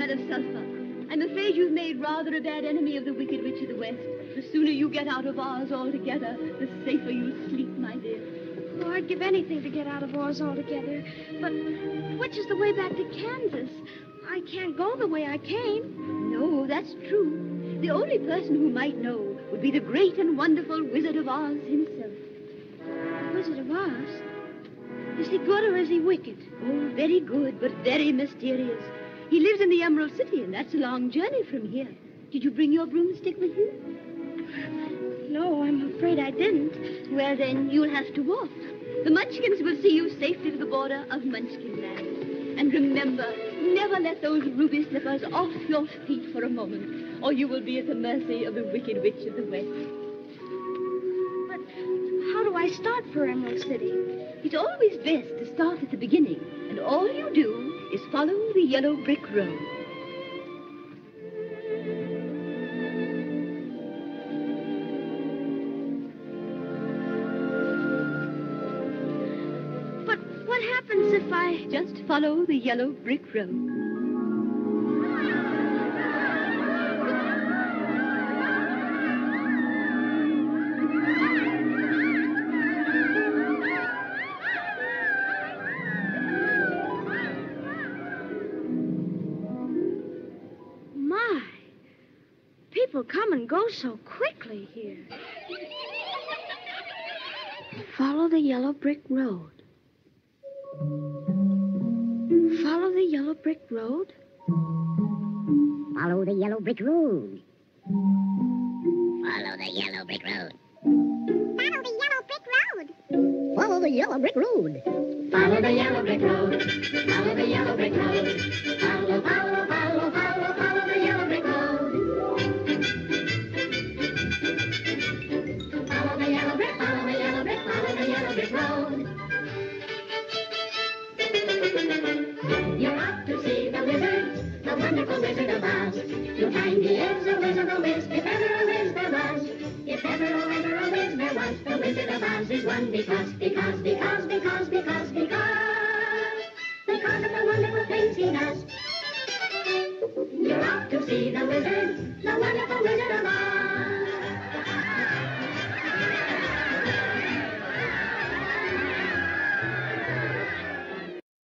smell of sulfur. I'm afraid you've made rather a bad enemy of the Wicked Witch of the West. The sooner you get out of Oz altogether, the safer you'll sleep, my dear. Oh, I'd give anything to get out of Oz altogether. But which is the way back to Kansas? I can't go the way I came. No, that's true. The only person who might know would be the great and wonderful Wizard of Oz himself. The Wizard of Oz? Is he good or is he wicked? Oh, very good, but very mysterious. He lives in the Emerald City, and that's a long journey from here. Did you bring your broomstick with you? No, I'm afraid I didn't. Well, then, you'll have to walk. The Munchkins will see you safely to the border of Munchkin Land. And remember, never let those ruby slippers off your feet for a moment, or you will be at the mercy of the Wicked Witch of the West. I start for Emerald City? It's always best to start at the beginning, and all you do is follow the yellow brick road. But what happens if I... Just follow the yellow brick road. People come and go so quickly here. Follow the yellow brick road. Follow the yellow brick road. Follow the yellow brick road. Follow the yellow brick road. Follow the yellow brick road. Follow the yellow brick road. Follow the yellow brick road. Follow, You're off to see the wizard, the wonderful wizard of Oz. You'll find he is a wizard, whiz, if ever a there was. If ever, oh, ever a there was, the wizard of Oz is one because, because, because, because, because, because, because of the wonderful things he does. You're off to see the wizard, the wonderful wizard of Oz.